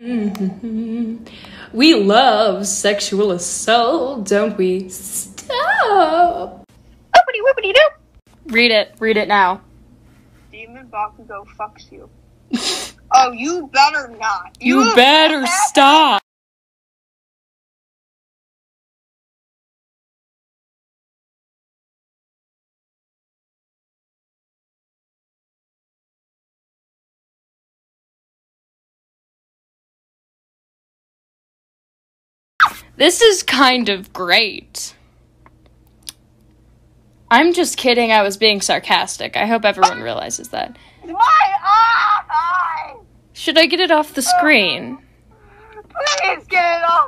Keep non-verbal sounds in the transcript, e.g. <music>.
Mm-hmm. We love sexual assault, don't we? Stop! Whoopity whoopity doo. Read it. Read it now. Demon Bakugo fucks you. <laughs> oh, you better not. You better stop. This is kind of great. I'm just kidding. I was being sarcastic. I hope everyone realizes that. Should I get it off the screen? Please get it off of